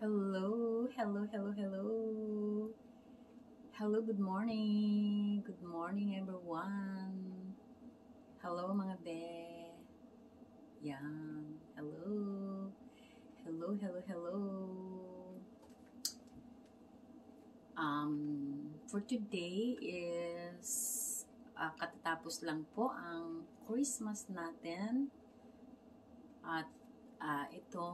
Hello, hello, hello, hello. Hello, good morning. Good morning, everyone. Hello, mga be. Yan. Hello. Hello, hello, hello. Um, for today is uh, katatapos lang po ang Christmas natin. At uh, ito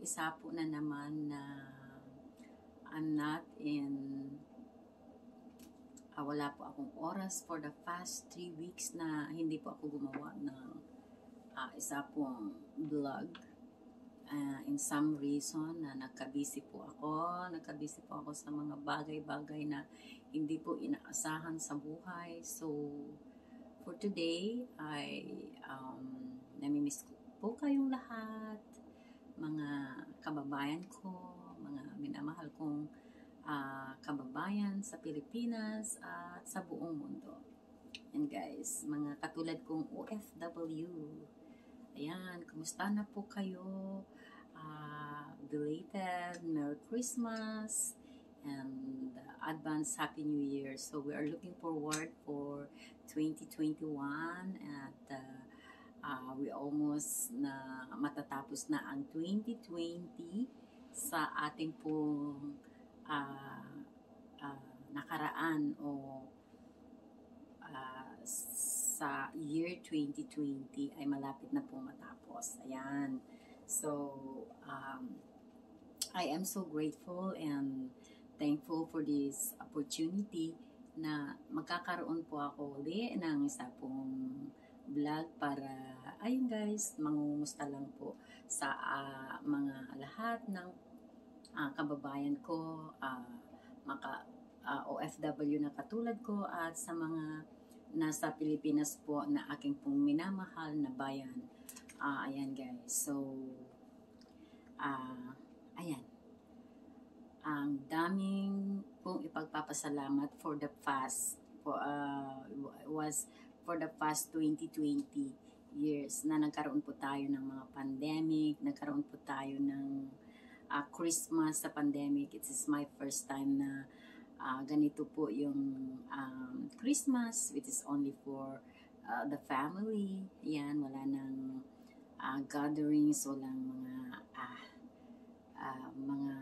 isa po na naman na I'm not in uh, wala po akong oras for the past 3 weeks na hindi po ako gumawa ng uh, isa pong vlog. Uh, in some reason na nagkabisi po ako nagkabisi po ako sa mga bagay-bagay na hindi po inaasahan sa buhay. So for today I um, namimiss ko po kayong lahat mga kababayan ko, mga minamahal kong uh, kababayan sa Pilipinas at sa buong mundo. And guys, mga katulad kong OFW, ayan, kumusta na po kayo? Uh, belated Merry Christmas and advance Happy New Year. So we are looking forward for 2021 at uh, uh, we almost na matatapos na ang 2020 sa ating pong uh, uh, nakaraan o uh, sa year 2020 ay malapit na po matapos. Ayan. So, um, I am so grateful and thankful for this opportunity na magkakaroon po ako uli ng isa pong vlog para, ayun guys, mangumusta lang po sa uh, mga lahat ng uh, kababayan ko, uh, maka, uh, OFW na katulad ko at sa mga nasa Pilipinas po na aking pong minamahal na bayan. Uh, ayan guys, so, uh, ayan. Ang daming pong ipagpapasalamat for the past for, uh, was for the past 2020 years na nagkaroon po tayo ng mga pandemic, nagkaroon po tayo ng uh, Christmas sa pandemic. It is my first time na uh, ganito po yung um, Christmas, which is only for uh, the family. Yan, wala nang uh, gatherings, walang mga uh, uh, mga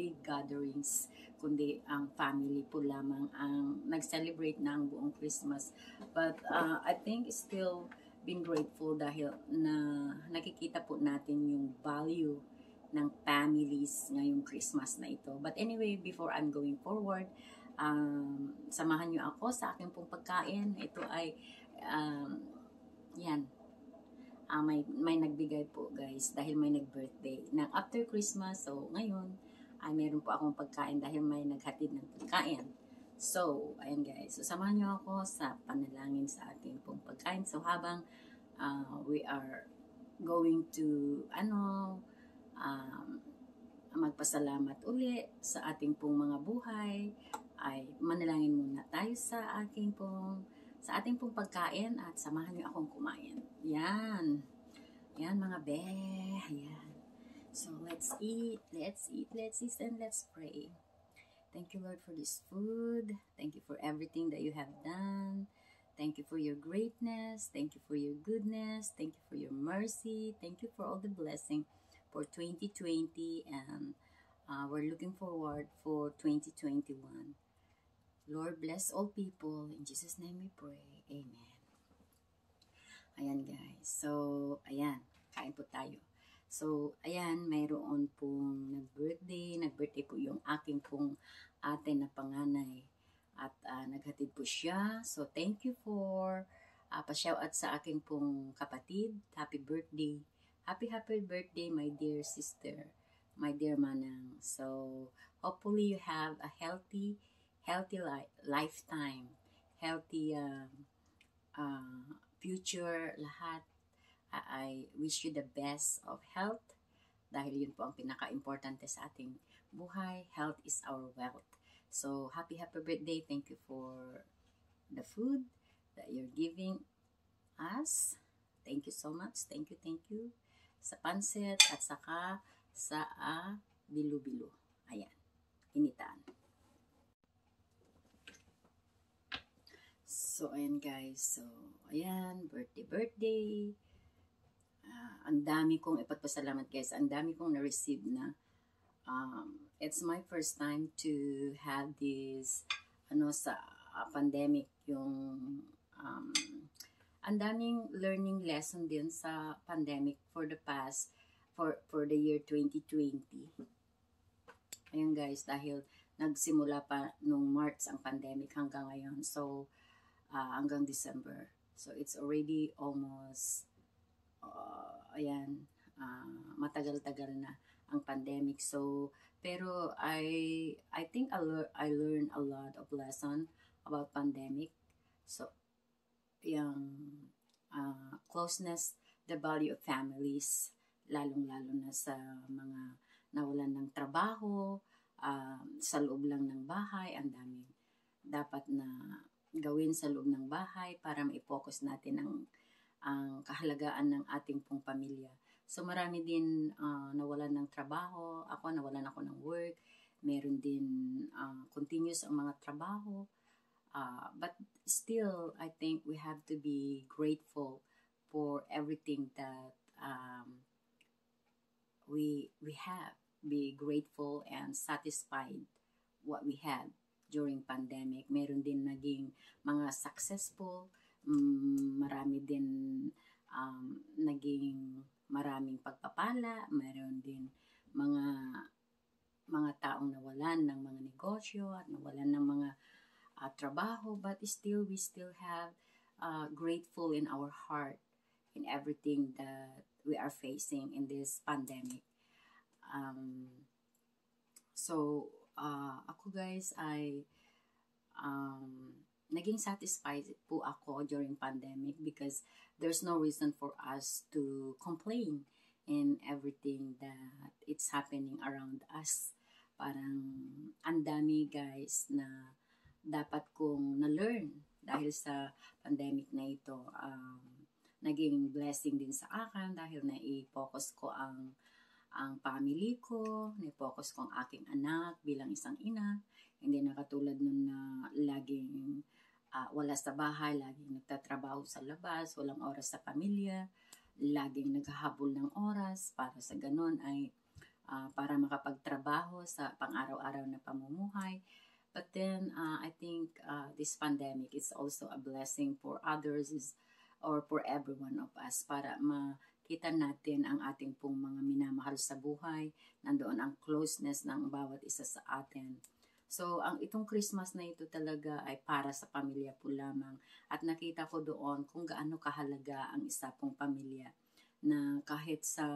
big gatherings kundi ang family po lamang ang nag-celebrate na buong Christmas. But uh, I think still being grateful dahil na nakikita po natin yung value ng families ngayong Christmas na ito. But anyway, before I'm going forward, um, samahan niyo ako sa aking pong pagkain. Ito ay, um, yan, uh, may, may nagbigay po guys dahil may nag-birthday. Nang after Christmas, so ngayon, ay meron po akong pagkain dahil may naghatid ng pagkain. So, ayan guys. So, samahan niyo ako sa panalangin sa ating pong pagkain. So, habang uh, we are going to, ano, um, magpasalamat uli sa ating pong mga buhay, ay manalangin muna tayo sa aking pong sa ating pong pagkain at samahan niyo akong kumain. Yan. Yan mga be. Yan. So let's eat, let's eat, let's eat, and let's pray. Thank you, Lord, for this food. Thank you for everything that you have done. Thank you for your greatness. Thank you for your goodness. Thank you for your mercy. Thank you for all the blessing for 2020 and uh, we're looking forward for 2021. Lord, bless all people. In Jesus' name we pray. Amen. Ayan guys. So, ayan. Kain po tayo. So, ayan, mayroon pong nag-birthday. Nag-birthday po yung aking pong ate na panganay. At uh, naghatid po siya. So, thank you for uh, pa-shout out sa aking pong kapatid. Happy birthday. Happy, happy birthday, my dear sister. My dear manang. So, hopefully you have a healthy, healthy li- lifetime. Healthy uh, uh, future lahat I wish you the best of health dahil yun po ang pinaka-importante sa ating buhay. Health is our wealth. So, happy, happy birthday. Thank you for the food that you're giving us. Thank you so much. Thank you, thank you. sa pansit at saka sa uh, bilo-bilo. Ayan, initaan. So, ayan guys. So, ayan, birthday, birthday. Uh, ang dami kong ipagpasalamat guys. Ang dami kong na-receive na. Um, it's my first time to have this, ano, sa uh, pandemic, yung, um, ang daming learning lesson din sa pandemic for the past, for, for the year 2020. Ayan guys, dahil nagsimula pa nung March ang pandemic hanggang ngayon. So, uh, hanggang December. So, it's already almost, uh, ayan, uh, matagal-tagal na ang pandemic. So, pero I, I think I, lear, I learned a lot of lesson about pandemic. So, yung uh, closeness, the value of families, lalong-lalo na sa mga nawalan ng trabaho, uh, sa loob lang ng bahay, ang daming dapat na gawin sa loob ng bahay para ma-focus natin ang, ang kahalagaan ng ating pong pamilya. So marami din uh, nawalan ng trabaho, ako nawalan ako ng work, meron din uh, continuous ang mga trabaho. Uh, but still, I think we have to be grateful for everything that um, we we have. Be grateful and satisfied what we had during pandemic. Meron din naging mga successful, um, marami din um, naging maraming pagpapala, meron din mga mga taong nawalan ng mga negosyo at nawalan ng mga uh, trabaho. But still we still have uh, grateful in our heart in everything that we are facing in this pandemic. Um, so, uh, ako guys ay um, naging satisfied po ako during pandemic because there's no reason for us to complain in everything that it's happening around us. Parang ang dami guys na dapat kong na-learn dahil sa pandemic na ito. Um, naging blessing din sa akin dahil na-focus ko ang ang family ko, ni-focus ko ang aking anak bilang isang ina. Hindi na katulad nun na laging uh, wala sa bahay, laging nagtatrabaho sa labas, walang oras sa pamilya, laging naghahabol ng oras para sa ganun ay uh, para makapagtrabaho sa pang-araw-araw na pamumuhay. But then, uh, I think uh, this pandemic is also a blessing for others is, or for every one of us para ma kita natin ang ating pong mga minamahal sa buhay. Nandoon ang closeness ng bawat isa sa atin. So, ang itong Christmas na ito talaga ay para sa pamilya po lamang. At nakita ko doon kung gaano kahalaga ang isa pong pamilya. Na kahit sa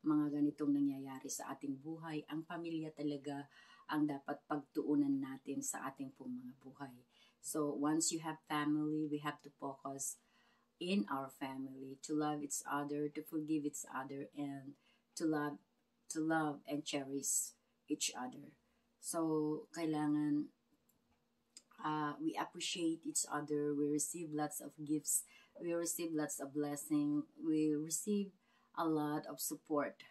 mga ganitong nangyayari sa ating buhay, ang pamilya talaga ang dapat pagtuunan natin sa ating pong mga buhay. So, once you have family, we have to focus in our family, to love each other, to forgive each other, and to love, to love and cherish each other. So, kailangan uh, we appreciate each other. We receive lots of gifts. We receive lots of blessing. We receive a lot of support.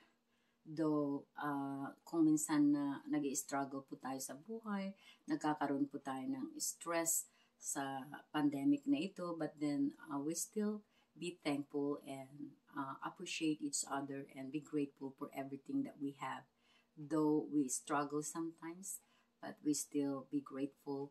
Though, uh, kung minsan na nag struggle po tayo sa buhay, nagkakaroon po tayo ng stress, sa pandemic na ito but then uh, we still be thankful and uh, appreciate each other and be grateful for everything that we have. Though we struggle sometimes but we still be grateful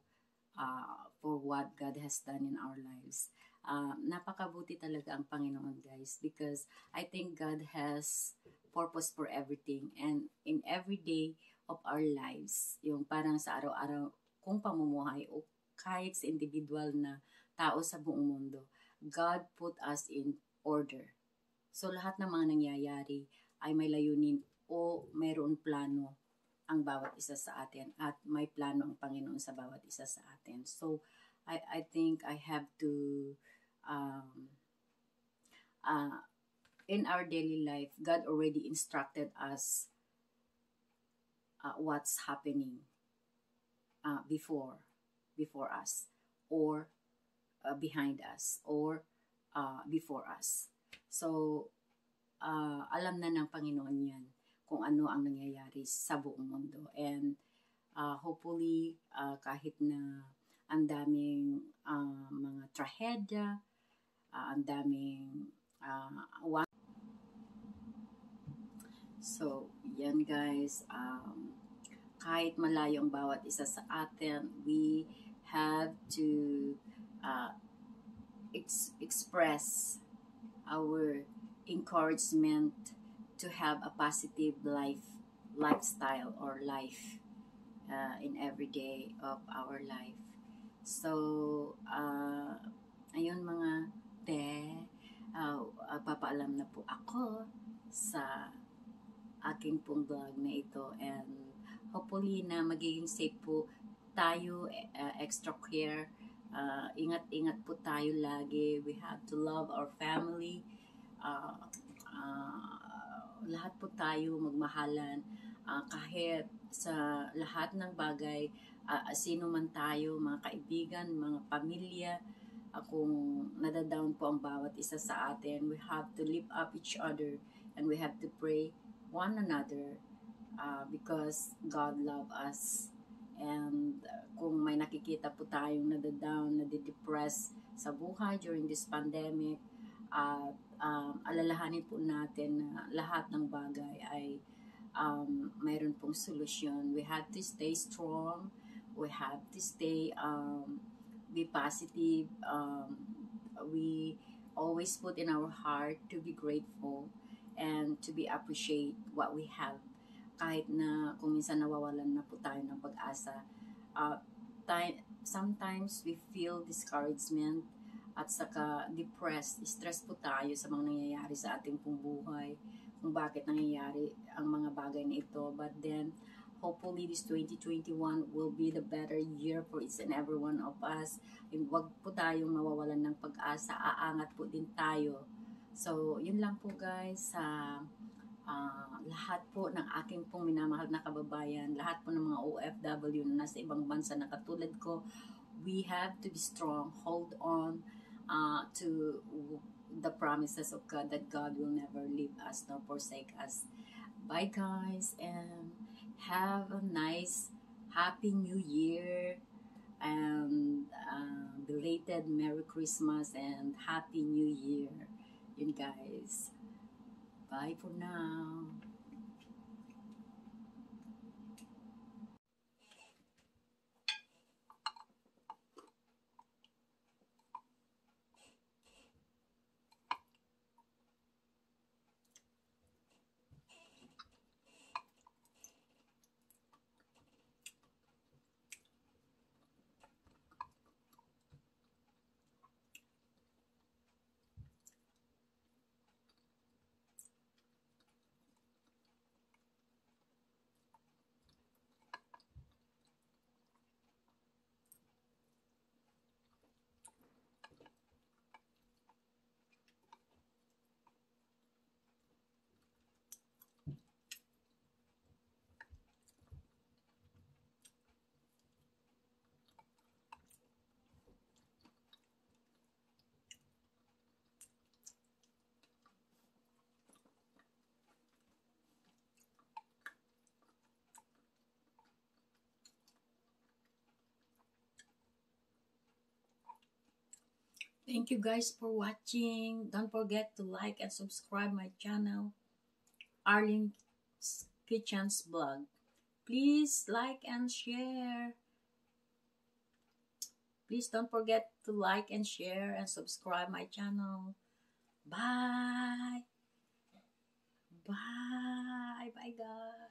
uh, for what God has done in our lives. Uh, napakabuti talaga ang Panginoon guys because I think God has purpose for everything and in every day of our lives yung parang sa araw-araw kung pamumuhay o kahit sa individual na tao sa buong mundo, God put us in order. So lahat ng mga nangyayari ay may layunin o mayroon plano ang bawat isa sa atin at may plano ang Panginoon sa bawat isa sa atin. So I I think I have to um, uh, in our daily life, God already instructed us uh, what's happening uh, before before us or uh, behind us or uh, before us. So, uh, alam na ng Panginoon yan kung ano ang nangyayari sa buong mundo. And uh, hopefully, uh, kahit na ang daming uh, mga trahedya, uh, ang daming uh, So, yan guys, um, kahit malayo ang bawat isa sa atin, we have to uh, ex- express our encouragement to have a positive life lifestyle or life uh, in every day of our life. So, uh, ayun mga te, uh, papaalam na po ako sa aking pong vlog na ito and hopefully na magiging safe po tayo, uh, extra care, uh, ingat-ingat po tayo lagi. We have to love our family. Uh, uh, lahat po tayo magmahalan uh, kahit sa lahat ng bagay, uh, sino man tayo, mga kaibigan, mga pamilya, uh, kung nadadown po ang bawat isa sa atin, we have to lift up each other and we have to pray one another uh, because God love us. And uh, kung may nakikita po tayong nadadown, nadidepress sa buhay during this pandemic, at um, alalahanin po natin na lahat ng bagay ay um, mayroon pong solusyon. We have to stay strong. We have to stay, um, be positive. Um, we always put in our heart to be grateful and to be appreciate what we have kahit na kung minsan nawawalan na po tayo ng pag-asa uh, time, sometimes we feel discouragement at saka depressed, stress po tayo sa mga nangyayari sa ating pong buhay kung bakit nangyayari ang mga bagay na ito. But then hopefully this 2021 will be the better year for each and every one of us. And wag po tayong mawawalan ng pag-asa aangat po din tayo. So, yun lang po guys sa uh, lahat po ng aking pong minamahal na kababayan, lahat po ng mga OFW na nasa ibang bansa na katulad ko, we have to be strong, hold on uh, to the promises of God that God will never leave us nor forsake us. Bye guys and have a nice happy new year and uh, belated Merry Christmas and Happy New Year. Yun guys. Bye for now. Thank you guys for watching. Don't forget to like and subscribe my channel, Arlene's Kitchen's blog. Please like and share. Please don't forget to like and share and subscribe my channel. Bye. Bye. Bye, guys.